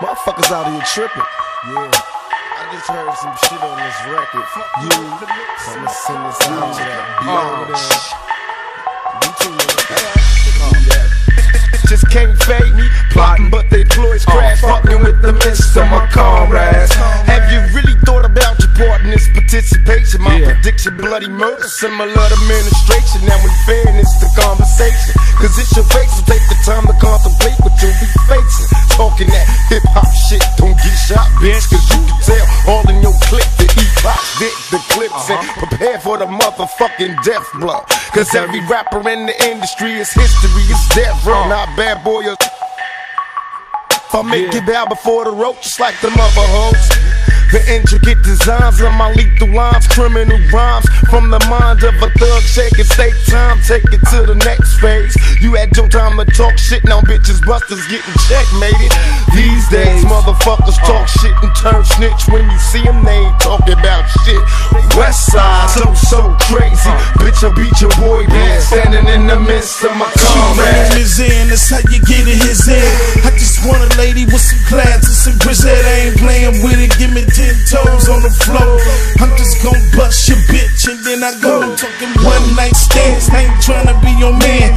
Motherfuckers out here tripping. Yeah. I just heard some shit on this record. Fuck You, so I'ma send this out to that B over. Oh, you too, nigga. Just can't fade me, plotting, but they ploys oh, crash, fucking with the miss of my comrades. Have you really thought about your part in this participation? My Yeah. prediction, bloody murder, similar to administration. Now, in fairness, the conversation. Cause it's your face, so take the time to Talking that hip hop shit, don't get shot, bitch. Cause you can tell all in your clip the eat pop, dick the clips, uh-huh. and prepare for the motherfucking death blow. Cause every rapper in the industry is history, it's death row, uh-huh. not bad boy or if I make Yeah. it bow before the rope, just like the mother hoes. The intricate designs of my lethal lines, criminal rhymes from the mind of a thug. Shake it, take time, take it to the next. You had your time to talk shit, now bitches busters getting checkmated. These days, motherfuckers talk shit and turn snitch. When you see them, they ain't talking about shit. West side, so, so crazy. Bitch, I beat your boy, man. Standing in the midst of my comrades. name is in, that's how you get in his head. I just want a lady with some class and some bitch that ain't playing with it. Give me ten toes on the floor. I'm just gonna bust your bitch and then I go talking one night stands. I ain't tryna be your man.